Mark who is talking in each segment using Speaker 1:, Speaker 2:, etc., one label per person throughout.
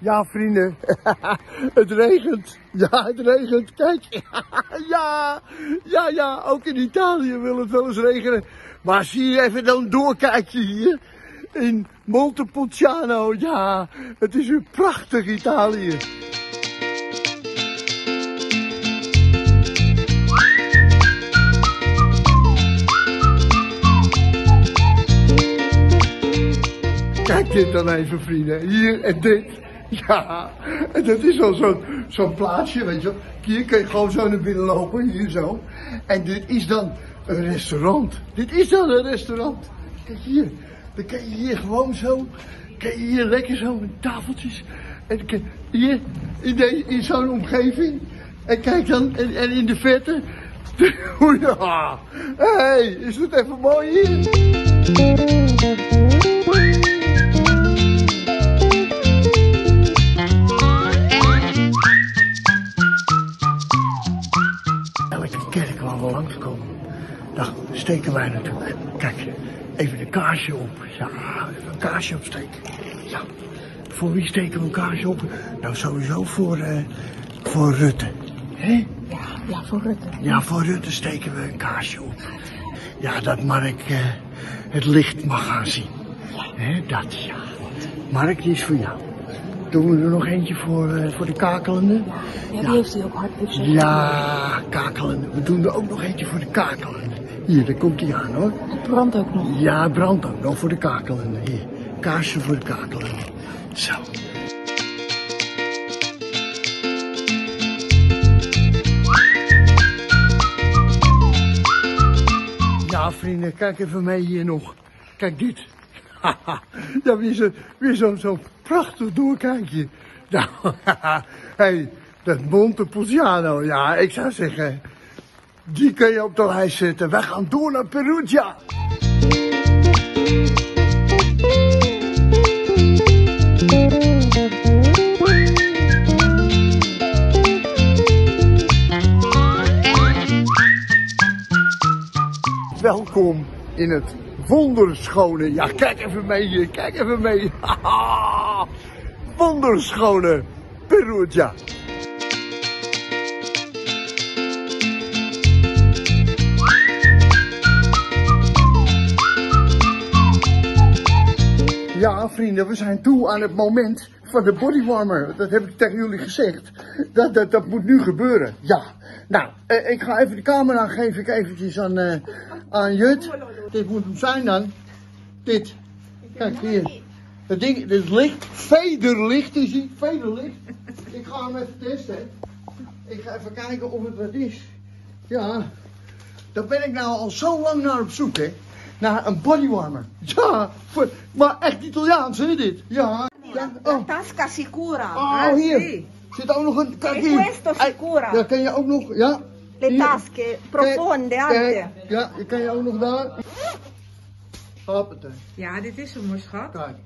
Speaker 1: Ja, vrienden. het regent. Ja, het regent. Kijk. ja, ja, ja. Ook in Italië wil het wel eens regenen. Maar zie je even dan doorkijkje hier. In Montepulciano. Ja, het is weer prachtig Italië. Kijk dit dan even, vrienden. Hier en dit. Ja, en dat is al zo'n zo'n plaatsje, weet je wel. Hier kun je gewoon zo naar binnen lopen, hier zo. En dit is dan een restaurant. Dit is dan een restaurant. Kijk hier. Dan kan je hier gewoon zo, kan je hier lekker zo met tafeltjes. En hier, in, in zo'n omgeving. En kijk dan, en, en in de verte. Ja, hey, is het even mooi hier? Steken wij natuurlijk. Kijk, even een kaarsje op. Ja, even een kaarsje opsteken. Ja. Voor wie steken we een kaarsje op? Nou, sowieso voor, eh, voor Rutte. Hè?
Speaker 2: Ja, ja, voor Rutte.
Speaker 1: Ja, voor Rutte steken we een kaarsje op. Ja, dat Mark eh, het licht mag gaan zien. Hè, dat, ja. Mark, die is voor jou. Doen we er nog eentje voor, eh, voor de kakelende?
Speaker 2: Ja, die heeft hij ook hard.
Speaker 1: Ja, kakelende. We doen er ook nog eentje voor de kakelende. Hier, daar komt hij aan hoor.
Speaker 2: Het brandt ook nog.
Speaker 1: Ja, brand ook nog voor de kakelende. Hier, kaarsje voor de kakelende. Zo. Ja, vrienden, kijk even mee hier nog. Kijk dit. Haha. ja, weer zo'n zo, prachtig doorkijkje. Nou, hey, dat Montepulciano, ja, ik zou zeggen, die kun je op de lijst zetten. Wij gaan door naar Perugia. Welkom in het wonderschone. Ja, kijk even mee. Kijk even mee. Wonderschone Perugia. Ja, vrienden, we zijn toe aan het moment van de bodywarmer. Dat heb ik tegen jullie gezegd. Dat, dat, dat moet nu gebeuren. Ja. Nou, eh, ik ga even de camera geef ik eventjes aan, eh, aan Jut. Dit moet hem zijn dan. Dit. Kijk hier. Het ding, dit licht. Vederlicht is hij. Vederlicht. Ik ga hem even testen. Ik ga even kijken of het wat is. Ja. Daar ben ik nou al zo lang naar op zoek, hè. Naar een bodywarmer. Ja, voor, maar echt Italiaans, hè, dit? Ja. ja.
Speaker 3: La
Speaker 1: Oh,
Speaker 3: tasca sicura.
Speaker 1: oh
Speaker 3: eh,
Speaker 1: hier.
Speaker 3: sì.
Speaker 1: Zit ook nog een... Kijk hier.
Speaker 3: questo sicura.
Speaker 1: Ja, kan je ook nog... Ja.
Speaker 3: Le
Speaker 1: Hier.
Speaker 3: tasche profonde,
Speaker 1: kijk. Ja, die kan je ook nog daar. Hoppatee.
Speaker 3: Ja, dit is hem, mooi schat.
Speaker 1: Kijk.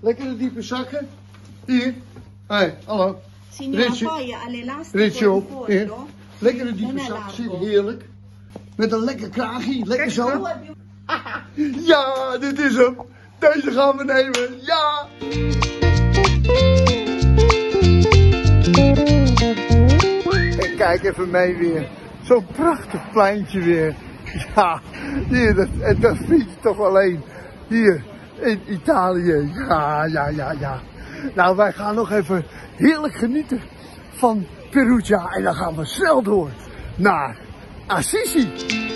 Speaker 1: Lekkere diepe zakken. Hier. Hé, hey, hallo.
Speaker 3: Signora,
Speaker 1: Ritje. Ritje op. Hier. Lekkere diepe
Speaker 3: Non è
Speaker 1: zak. Zit heerlijk. Met een lekker kraagje. Lekker zo. Ja, dit is hem. Deze gaan we nemen. Ja. En kijk even mee weer. Zo'n prachtig pleintje weer. Ja, hier, dat, en dat vind je toch alleen hier in Italië. Ja, ja, ja, ja. Nou, wij gaan nog even heerlijk genieten van Perugia. En dan gaan we snel door naar Assisi.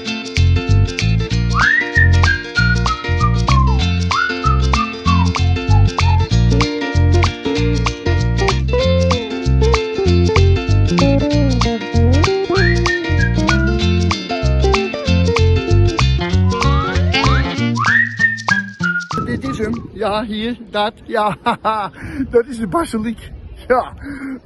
Speaker 1: Ja, hier, dat. Ja, dat is de basiliek. Ja,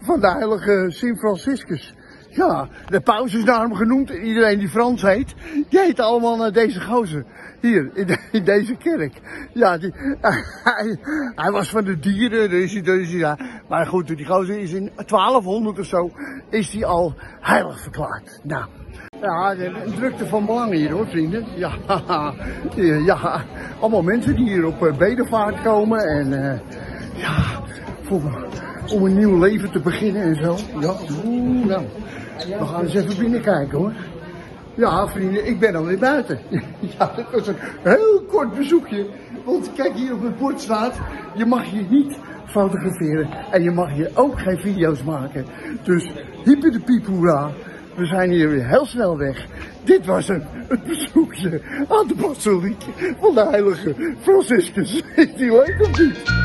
Speaker 1: van de heilige Sint Franciscus. Ja, de paus is naar hem genoemd. En iedereen die Frans heet, die heet allemaal naar deze gozer. Hier, in, de- in deze kerk. Ja, die, hij, hij was van de dieren, dus, dus ja. Maar goed, die gozer is in 1200 of zo, is hij al heilig verklaard. Nou, ja, de drukte van belang hier hoor, vrienden. Ja, ja, allemaal mensen die hier op eh, bedevaart komen en eh, ja, voor om een nieuw leven te beginnen en zo. Ja, oeh, nou. We gaan eens even binnenkijken hoor. Ja, vrienden, ik ben alweer buiten. Ja, dat was een heel kort bezoekje. Want kijk, hier op het bord staat, je mag je niet fotograferen en je mag hier ook geen video's maken. Dus hippe de piep. We zijn hier weer heel snel weg. Dit was een, het bezoekje aan de basiliek van de heilige Franciscus. Is die leuk of niet?